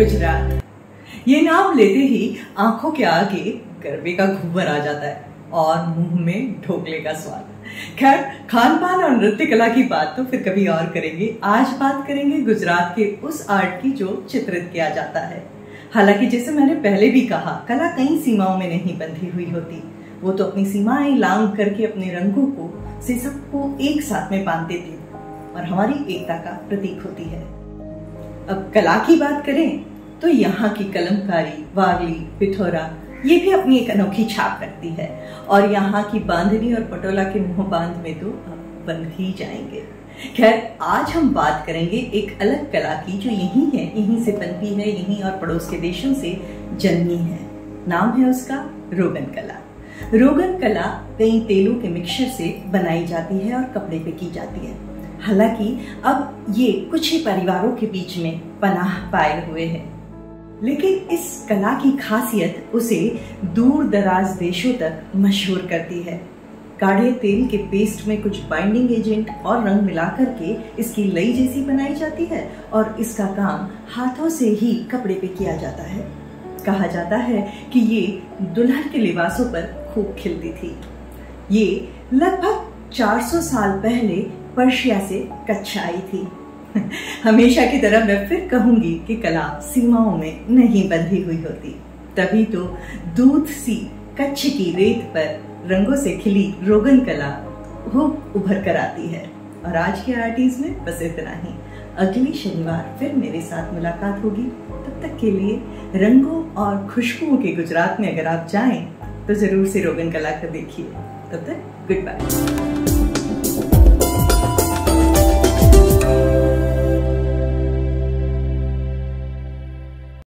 गुजरात। ये नाम लेते ही आँखों के आगे गरबे का घूमर आ जाता है और मुँह में ढोकले का स्वाद। खैर खान पान और नृत्य कला की बात तो फिर कभी और करेंगे। आज बात करेंगे गुजरात के उस आर्ट की जो चित्रित किया जाता है। हालाँकि जैसे मैंने पहले भी कहा, कला कई सीमाओं में नहीं बंधी हुई होती। वो तो अपनी सीमाएँ लांग करके अपने रंगों को से सबको एक साथ में बाँध देती और हमारी एकता का प्रतीक होती है। अब कला की बात करें तो यहाँ की कलमकारी वारली पिथौरा, ये भी अपनी एक अनोखी छाप रखती है। और यहाँ की बांधनी और पटोला के मुँह बाँध में तो बन ही जाएँगे। खैर, आज हम बात करेंगे एक अलग कला की जो यही है, यहीं से बनती है, यहीं और पड़ोस के देशों से जन्मी है। नाम है उसका रोगन कला। रोगन कला कई तेलों के मिक्सचर से बनाई जाती है और कपड़े पे की जाती है। हालाँकि अब ये कुछ ही परिवारों के बीच में पनाह पाए हुए हैं। लेकिन इस कला की खासियत उसे दूर दराज देशों तक मशहूर करती है। गाढ़े तेल के पेस्ट में कुछ बाइंडिंग एजेंट और रंग मिलाकर के इसकी लई जैसी बनाई जाती है और इसका काम हाथों से ही कपड़े पे किया जाता है। कहा जाता है कि ये दुल्हन के लिबासों पर खूब खिलती थी। ये लगभग 400 साल पहले पर्शिया से कच्छ आई थी। हमेशा की तरह मैं फिर कहूँगी कि कला सीमाओं में नहीं बंधी हुई होती। तभी तो दूध सी कच्छ की रेत पर रंगों से खिली रोगन कला वो उभर कर आती है। और आज के आर्टिस्ट में बस इतना ही। अगली शनिवार फिर मेरे साथ मुलाकात होगी। तब तक के लिए रंगों और खुशबुओं के गुजरात में अगर आप जाएँ तो ज़रूर से रोगन कला को देखिए। तब तक गुड बाय